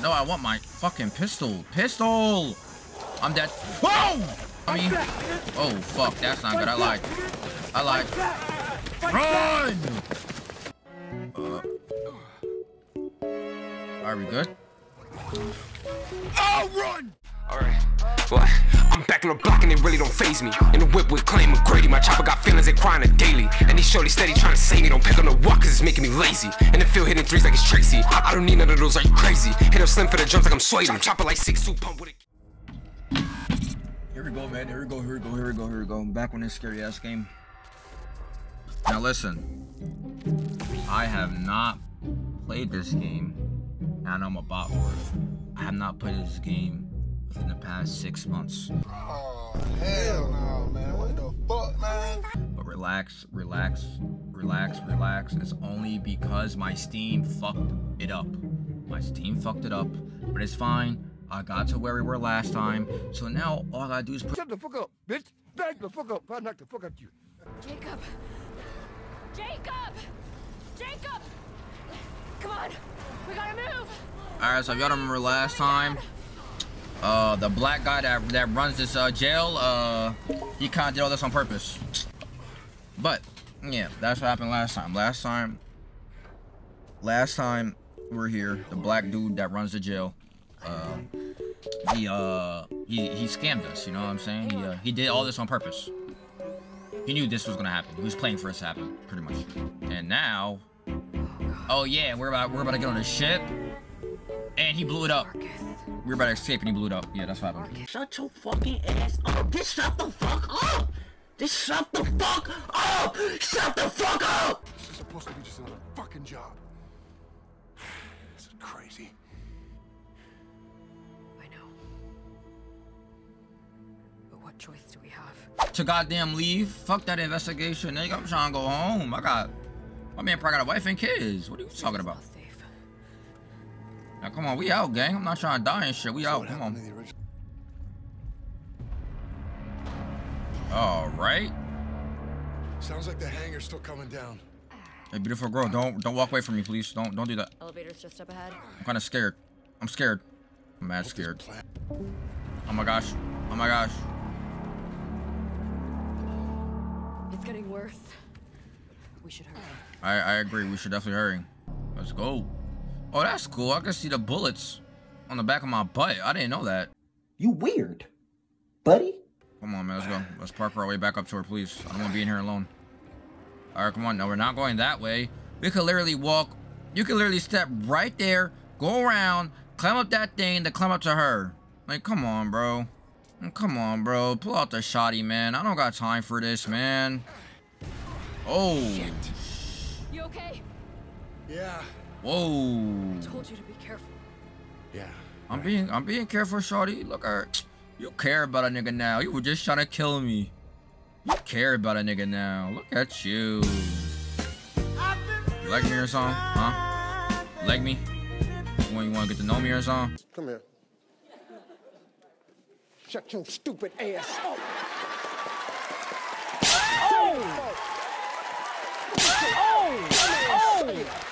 No, I want my fucking pistol. Pistol! I'm dead. Whoa! I mean, oh fuck, that's not good. I lied. I lied. Run! Uh, are we good? Oh, run! Alright, what? I'm back on the block and they really don't phase me. In the whip with Clay McGrady, my chopper got feelings, they crying daily. And these shorty steady trying to save me, don't pick on the walk cause it's making me lazy. And the field hitting threes like it's Tracy. I, don't need none of those, are you crazy? Hit up slim for the jumps like I'm swaying. Chopper like six 6'2 pump with it. Here we go, man. Here we go, here we go, here we go, here we go. I'm back on this scary ass game. Now listen. I have not played this game. And I know I'm a bot for it. I have not played this game within the past six months. Oh, hell no, man. What the fuck, man? But relax, relax, relax, relax. It's only because my Steam fucked it up. My Steam fucked it up, but it's fine. I got to where we were last time, so now all I gotta do is put. Shut the fuck up, bitch. Back the fuck up. I'll knock the fuck out you. Jacob! Jacob! Jacob! Come on! We gotta move! Alright, so if y'all remember last time, uh, the black guy that, that runs this uh, jail, uh, he kind of did all this on purpose. But, yeah, that's what happened last time. Last time, last time we're here, the black dude that runs the jail, uh, he, uh, he, he scammed us, you know what I'm saying? He, uh, he did all this on purpose. He knew this was gonna happen. He was playing for us to happen, pretty much. And now, oh yeah, we're about, we're about to get on a ship, and he blew it up. Marcus. We were about to escape and he blew it up. Yeah, that's what happened. Shut your fucking ass up. Just shut the fuck up. Just shut the fuck up. Shut the fuck up. This is supposed to be just another fucking job. This is crazy. I know. But what choice do we have? To goddamn leave? Fuck that investigation, nigga. I'm trying to go home. I got... My man probably got a wife and kids. What are you talking about? All safe. Now, come on. We out, gang. I'm not trying to die and shit. We out. Come on. to the original? All right. Sounds like the hangar's still coming down. Hey, beautiful girl. Don't don't walk away from me, please. Don't don't do that. Elevator's just up ahead. I'm kind of scared. I'm scared. I'm mad scared. Oh my gosh. Oh my gosh. It's getting worse. We should hurry. I I agree. We should definitely hurry. Let's go. Oh, that's cool. I can see the bullets on the back of my butt. I didn't know that. You weird, buddy. Come on, man. Let's go. Let's park our way back up to her, please. I don't want to be in here alone. All right, come on. No, we're not going that way. We could literally walk. You could literally step right there, go around, climb up that thing, to climb up to her. Like, come on, bro. Come on, bro. Pull out the shotty, man. I don't got time for this, man. Oh. You okay? Yeah. Whoa. I told you to be careful. Yeah. I'm being I'm being careful, shorty. Look at her. You care about a nigga now. You were just trying to kill me. You care about a nigga now. Look at you. You like me or something? Huh? You like me? You want, you want to get to know me or something? Come here. Shut your stupid ass up. Hurry. Just a few more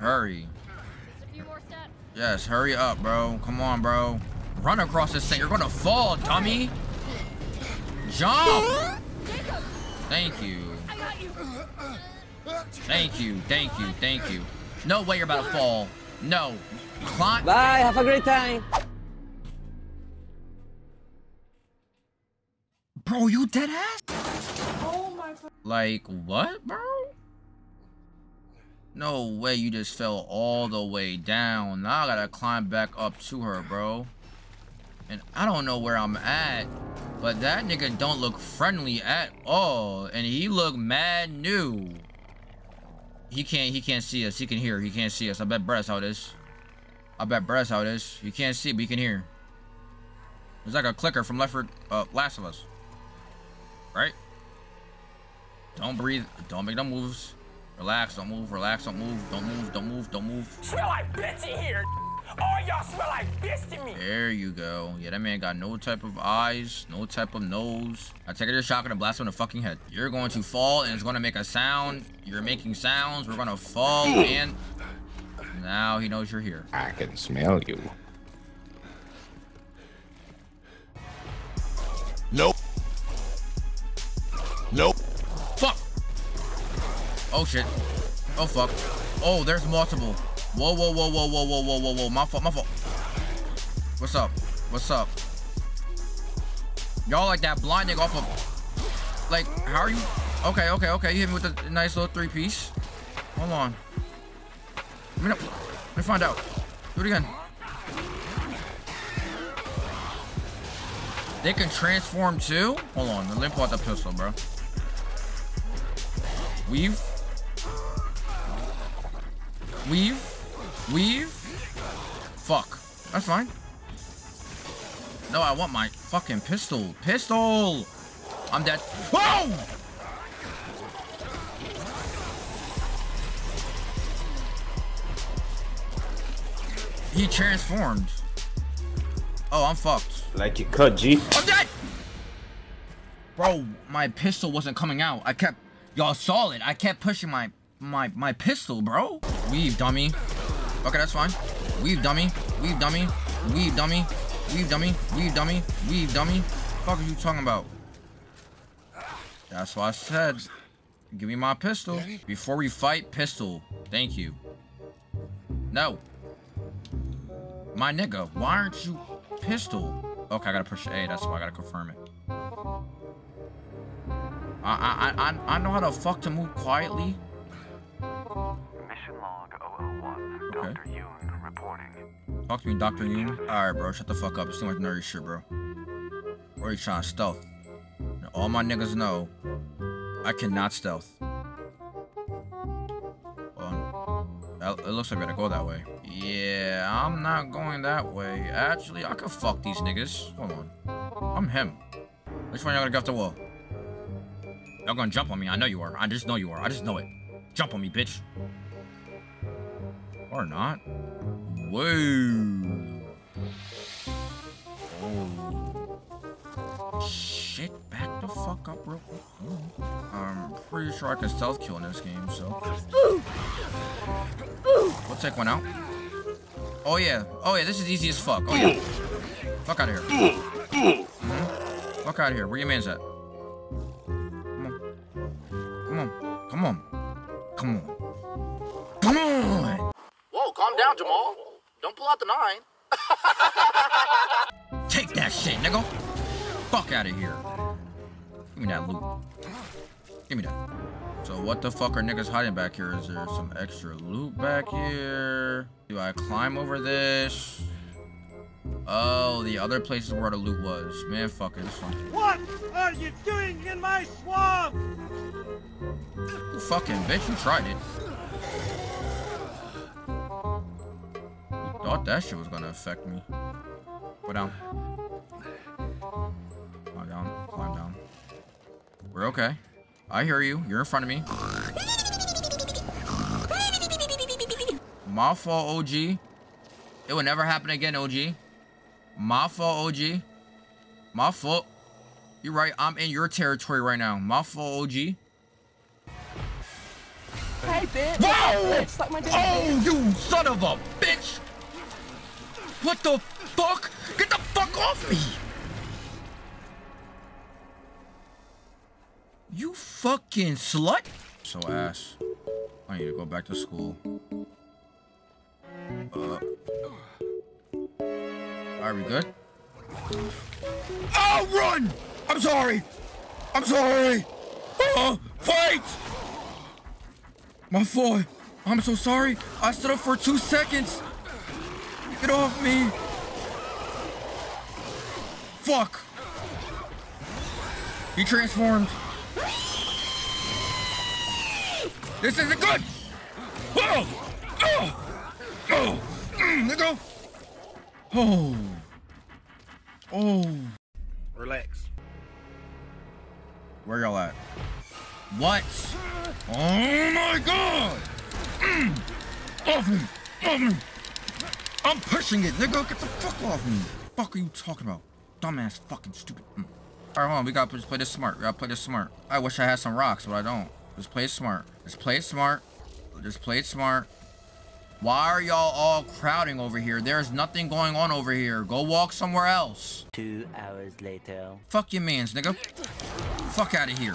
steps. Yes, hurry up, bro. Come on, bro. Run across this thing. You're gonna fall, dummy. Jump. Thank you. I got you! Thank you. Thank you. Thank you. No way you're about to fall. No. Climb. Bye. Have a great time. Bro, you dead ass? Oh my Like, what, bro? No way you just fell all the way down. Now I gotta climb back up to her, bro. And I don't know where I'm at, but that nigga don't look friendly at all. And he look mad new. He can't, he can't see us. He can hear. He can't see us. I bet Brett's how it is. I bet Brett's how it is. You can't see, but you can hear. It's like a clicker from Left 4, uh, Last of Us. Right? Don't breathe. Don't make no moves. Relax. Don't move. Relax. Don't move. Don't move. Don't move. Don't move. Smell like bitch in here. All y'all smell like bitch to me. There you go. Yeah, that man got no type of eyes, no type of nose. I take your shotgun and blast him in the fucking head. You're going to fall and it's going to make a sound. You're making sounds. We're going to fall and Now he knows you're here. I can smell you. Nope. Nope. Oh shit. Oh fuck. Oh, there's multiple. Whoa, whoa, whoa, whoa, whoa, whoa, whoa, whoa, whoa. My fault, my fault. What's up? What's up? Y'all like that blind nigga off of... Like, how are you? Okay, okay, okay. You hit me with a nice little three-piece. Hold on. Let me, know. Let me find out. Do it again. They can transform too? Hold on. Let me pull out the pistol, bro. Weave. Weave. Weave. Fuck. That's fine. No, I want my fucking pistol. Pistol! I'm dead. Whoa! He transformed. Oh, I'm fucked. Like you cut, G. I'm dead! Bro, my pistol wasn't coming out. I kept... Y'all saw it. I kept pushing my... My... My pistol, bro. Weave, dummy. Okay, that's fine. Weave, dummy. Weave, dummy. Weave, dummy. Weave, dummy. Weave, dummy. Weave, dummy. Fuck are you talking about? That's what I said. Give me my pistol. Before we fight, pistol. Thank you. No. My nigga, why aren't you pistol? Okay, I gotta push A. That's why I gotta confirm it. I I I I know how to fuck to move quietly. Mission log 001. Okay. Dr. Yoon reporting. Talk to me, Dr. Yoon. Alright, bro. Shut the fuck up. It's too much nerdy shit, bro. Are you trying to stealth? Now, all my niggas know I cannot stealth. Well, it looks like we gotta go that way. Yeah, I'm not going that way. Actually, I could fuck these niggas. Hold on. I'm him. Which one y'all gonna go off the wall? Y'all gonna jump on me. I know you are. I just know you are. I just know it. Jump on me, bitch. Or not. Whoa. Oh. Shit, back the fuck up real quick. I'm pretty sure I can stealth kill in this game, so. We'll take one out. Oh yeah. Oh yeah, this is easy as fuck. Oh yeah. Fuck out of here. Mhm. Fuck out of here. Where your man's at? Don't out the nine. Take that shit, nigga. Fuck out of here. Give me that loot. Give me that. So what the fuck are niggas hiding back here? Is there some extra loot back here? Do I climb over this? Oh, the other places where the loot was. Man, fuck it. This one. What are you doing in my swamp? You fucking bitch, you tried it. Thought that shit was gonna affect me. Go um, down. Climb down, climb down. We're okay. I hear you. You're in front of me. My fault, OG. It will never happen again, OG. My fault, OG. My fault. You're right. I'm in your territory right now. My fault, OG. Hey, bitch. Wow! Dick, Oh, you son of a bitch! What the fuck? Get the fuck off me! You fucking slut! So ass. I need to go back to school. Uh. Are we good? Oh, run! I'm sorry! I'm sorry! Oh, fight! My fault. I'm so sorry. I stood up for two seconds. Get off me. Fuck. He transformed. This isn't good. Oh! Oh! Oh! Mm, nigga! Oh! Oh! Relax. Where y'all at? What? Oh my god! Mm. Off me! Off me! I'm pushing it, nigga! Get the fuck off me! Fuck are you talking about? Dumbass fucking stupid. Mm. Alright, hold on, we gotta just play this smart. We gotta play this smart. I wish I had some rocks, but I don't. Just play it smart. Just play it smart. Just play it smart. Why are y'all all crowding over here? There's nothing going on over here. Go walk somewhere else. Two hours later. Fuck your mans, nigga. Fuck out of here.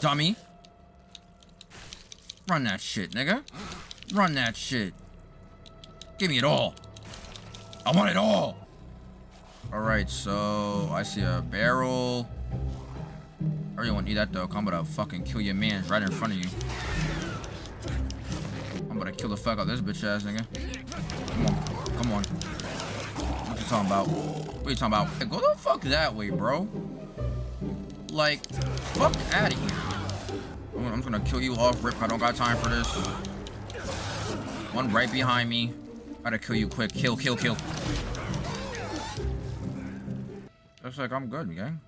Dummy. Run that shit, nigga. Run that shit. Give me it all. I want it all. All right, so I see a barrel. I really to eat that though. I'm gonna fucking kill your man right in front of you. I'm gonna kill the fuck out of this bitch ass nigga. Come on, come on. What you talking about? What you talking about? Hey, go the fuck that way, bro. Like, fuck out of here. I'm I'm gonna kill you off rip. I don't got time for this. One right behind me. Gotta kill you quick. Kill, kill, kill. Looks like I'm good, gang.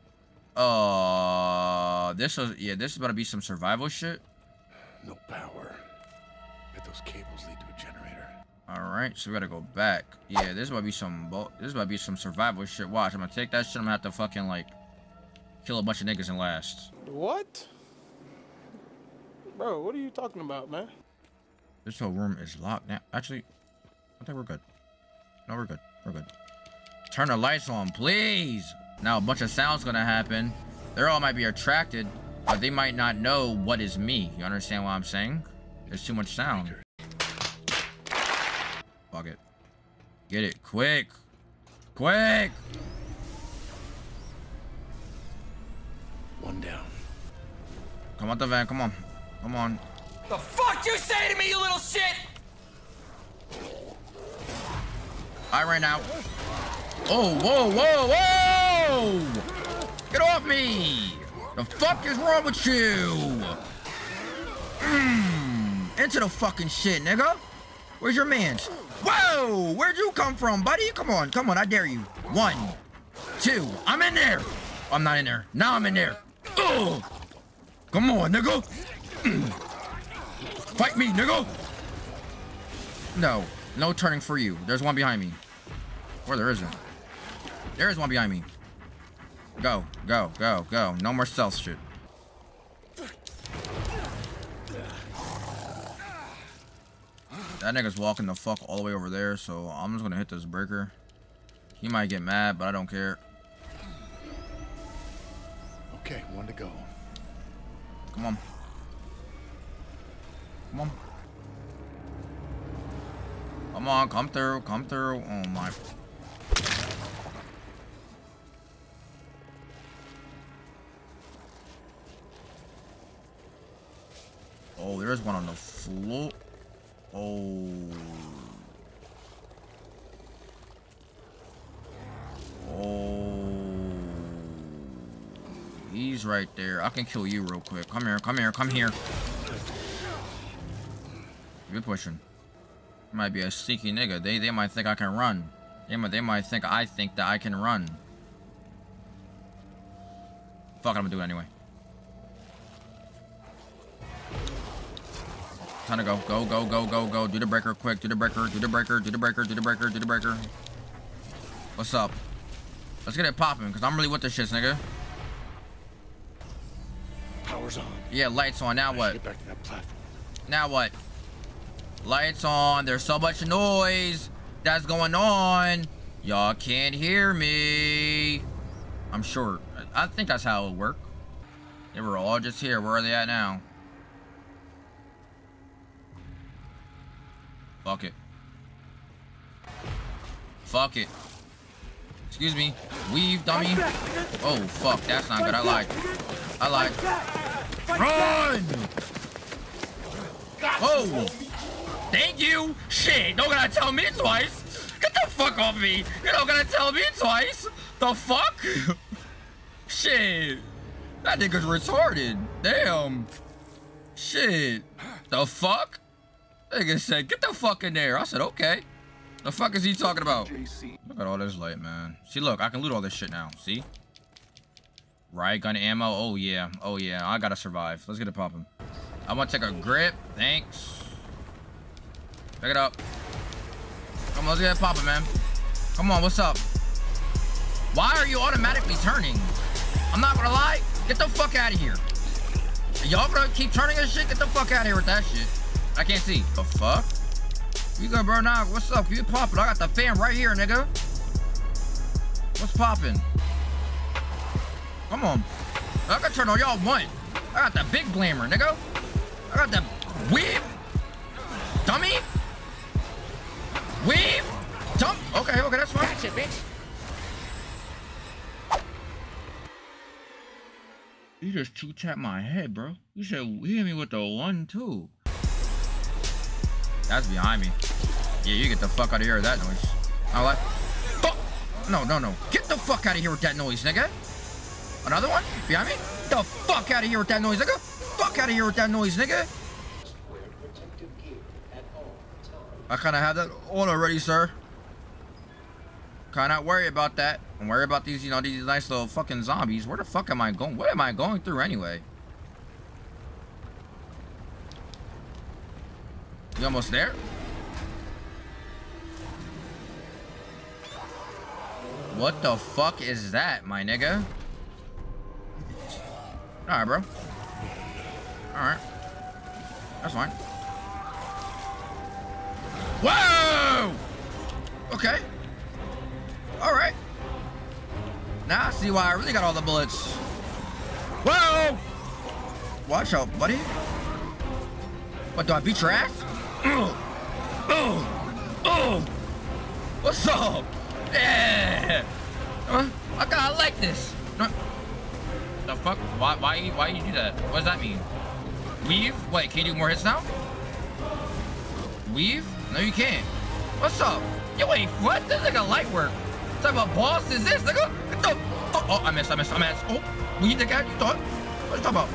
Uh, this is yeah. This is about to be some survival shit. No power. Bet those cables lead to a generator. All right, so we gotta go back. Yeah, this might be some. This is about to be some survival shit. Watch, I'm gonna take that shit. I'm gonna have to fucking like kill a bunch of niggas and last. What? Bro, what are you talking about, man? This whole room is locked now. Actually, I think we're good. No, we're good. We're good. Turn the lights on, please. Now a bunch of sounds gonna happen. They all might be attracted, but they might not know what is me. You understand what I'm saying? There's too much sound. Fuck it. Get it. Quick. Quick. One down. Come out the van. Come on. Come on. The fuck you say to me, you little shit? I ran out. Oh, whoa, whoa, whoa! Get off me! The fuck is wrong with you? Mmm. Into the fucking shit, nigga. Where's your mans? Whoa! Where'd you come from, buddy? Come on, come on, I dare you. One, two, I'm in there. I'm not in there. Now I'm in there. Ugh. Come on, nigga. Mm. Fight me, nigga. No, no turning for you. There's one behind me. Or there isn't. There is one behind me. Go, go, go, go. No more stealth shit. That nigga's walking the fuck all the way over there, so I'm just gonna hit this breaker. He might get mad, but I don't care. Okay, one to go. Come on. Come on. Come on, come through, come through. Oh my. Oh, there's one on the floor. Oh. Oh. He's right there. I can kill you real quick. Come here, come here, come here. You're pushing. Might be a sneaky nigga. They they might think I can run. They might they might think I think that I can run. Fuck it, I'm gonna do it anyway. Time to go. Go, go, go, go, go. Do the breaker quick. Do the breaker. Do the breaker. Do the breaker. Do the breaker. Do the breaker. What's up? Let's get it popping, because I'm really with this shit, nigga. Power's on. Yeah, lights on. Now what? Get back to that platform. Now what? Lights on. There's so much noise that's going on. Y'all can't hear me. I'm sure. I think that's how it work. They were all just here. Where are they at now? Fuck it. Fuck it. Excuse me. Weave, dummy. Oh, fuck. That's not good. I lied. I lied. Run! Oh! Thank you! Shit, don't gotta tell me twice! Get the fuck off me! You don't gotta tell me twice! The fuck? Shit! That nigga's retarded. Damn. Shit. The fuck? Nigga said, get the fuck in there. I said, okay. The fuck is he talking about? Look at all this light, man. See, look, I can loot all this shit now. See? Riot gun ammo. Oh, yeah. Oh, yeah. I gotta survive. Let's get it popping. I want to take a grip. Thanks. Pick it up. Come on, let's get it popping, man. Come on, what's up? Why are you automatically turning? I'm not gonna lie. Get the fuck out of here. Y'all gonna keep turning this shit? Get the fuck out of here with that shit. I can't see. The fuck? You good, bro? Nah, what's up? You popping? I got the fan right here, nigga. What's popping? Come on. I can turn on y'all one. I got the big blamer, nigga. I got the weave. Just two tapped my head, bro. You said hit me with the one, two. That's behind me. Yeah, you get the fuck out of here with that noise. Oh, I like. Fuck! No, no, no. Get the fuck out of here with that noise, nigga. Another one? Behind me? The fuck out of here with that noise, nigga. Fuck out of here with that noise, nigga. I kind of have that on already, sir. Kind of worry about that. And worry about these, you know, these nice little fucking zombies. Where the fuck am I going? What am I going through anyway? You almost there? What the fuck is that, my nigga? Alright, bro. Alright. That's fine. Whoa! Okay. Alright. Now I see why I really got all the bullets. Whoa! Watch out, buddy. What, do I beat your ass? Oh! Oh! Oh! What's up? Yeah! Uh, I kinda like this. The fuck? Why, why, why you do that? What does that mean? Weave? Wait, can you do more hits now? Weave? No, you can't. What's up? Yo, wait, what? This is like a light work. What type of boss is this, nigga? What the fuck? Oh, I missed, I missed, I missed. Oh, weave, nigga, you thought? What you talking about?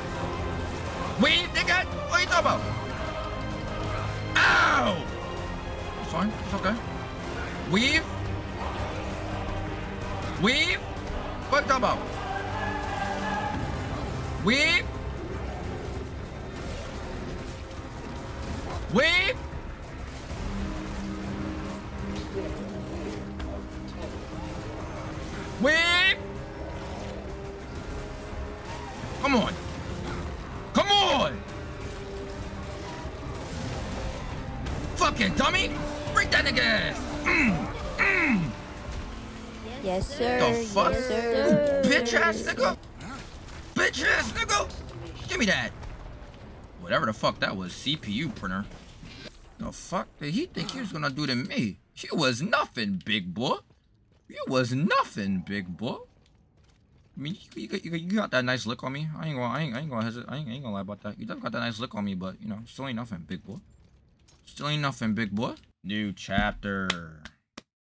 Weave, nigga? What you talking about? Ow! It's fine, it's okay. Weave? Weave? What you talking about? Weave? Weave? Fucking dummy! Break that nigga ass! Mm, mm. Yes, sir. The fuck? Yes, sir. Bitch ass nigga! Bitch ass nigga! Give me that! Whatever the fuck that was, CPU printer. The fuck did he think he was gonna do to me? He was nothing, big boy. You was nothing, big boy. I mean, you, you, you, you got that nice look on me. I ain't gonna, I ain't, I ain't gonna hesitate. I ain't, I ain't gonna lie about that. You definitely got that nice look on me, but you know, still ain't nothing, big boy. Still ain't nothing, big boy. New chapter.